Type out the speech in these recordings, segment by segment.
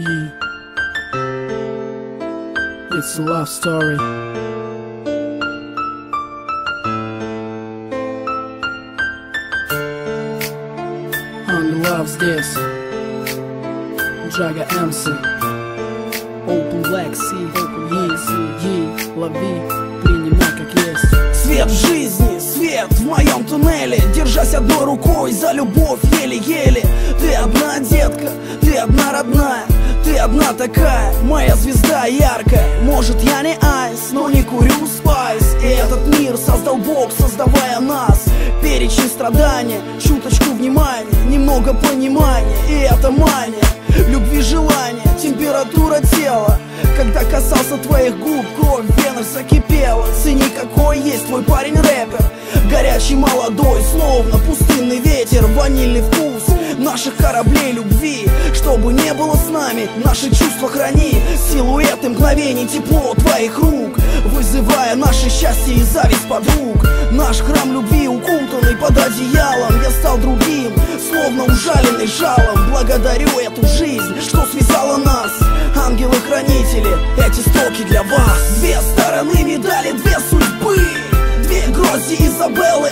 Yeah. It's a love story. Only loves this. Джага MC. Open Black Sea. Sea. Yeah. Лови, принимай как есть. Свет жизни, свет в моем туннеле Держась одной рукой за любовь еле-еле Ты одна, детка, ты одна родная Ты одна такая, моя звезда яркая. Может я не айс, но не курю спайс. И этот мир создал Бог, создавая нас. Перечень страдания, чуточку внимания Немного понимания, и это мания Любви желания, температура тела. Когда касался твоих губ, кровь в венах закипела. Цени какой есть твой парень рэпер. Горячий, молодой, словно пустынный ветер Ванильный вкус наших кораблей любви. Чтобы не было нами, наши чувства храни Силуэты мгновений, тепло твоих рук Вызывая наше счастье и зависть подруг. Наш храм любви укутанный под одеялом Я стал другим, словно ужаленный жалом. Благодарю эту жизнь, что связала нас. Ангелы-хранители, эти строки для вас. Две стороны медали, две судьбы Две грози Изабеллы,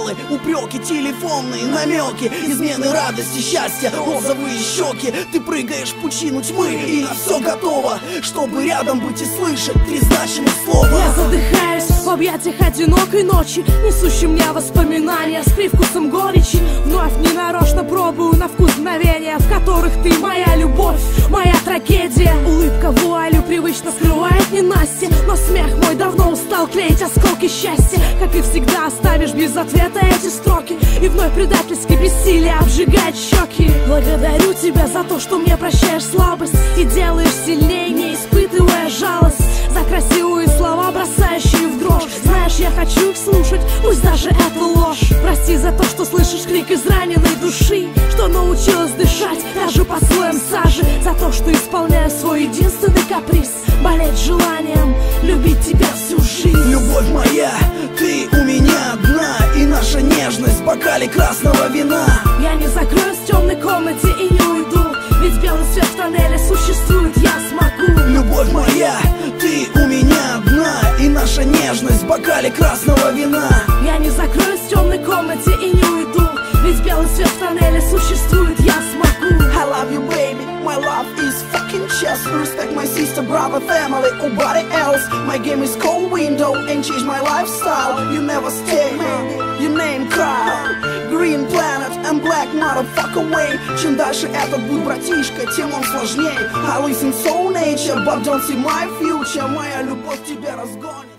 Скандалы, упреки, телефонные намеки Измены радости, счастья, розовые щеки. Ты прыгаешь в пучину тьмы и на все готово Чтобы рядом быть и слышать три значимых слова. Я задыхаюсь в объятиях одинокой ночи Несущей мне воспоминания с привкусом горечи. Вновь ненарочно пробую на вкус мгновения В которых ты моя любовь, моя трагедия. Улыбка вуалью привычно скрывает ненастье. Но смех мой давно устал клеить осколки счастья. Как и всегда оставишь без ответа эти строки. И вновь предательски бессилие обжигает щеки. Благодарю тебя за то, что мне прощаешь слабость. И делаешь сильнее, не испытывая жалость. За красивые слова, бросающие в дрожь. Знаешь, я хочу их слушать, пусть даже это ложь. Прости за то, что слышишь крик израненной души. Что научилась дышать даже под слоем сажи то, что исполняю свой единственный каприз. Болеть желанием любить тебя всю жизнь. Любовь моя, ты у меня одна И наша нежность в бокале красного вина. Я не закроюсь в темной комнате и не уйду Ведь белый свет в тоннеле существует, я смогу. Любовь моя, ты у меня одна И наша нежность в бокале красного вина. Я не закроюсь в темной комнате и не уйду Ведь белый свет в тоннеле существует, я смогу. I love you baby, my love is fucking chess Respect my sister, brother, family, nobody else My game is cold window and change my lifestyle You never stay, man, your name Kyle Green planet and black motherfucker way Чем дальше этот будет братишка, тем он сложнее I listen soul nature, but don't see my future Моя любовь тебя разгонит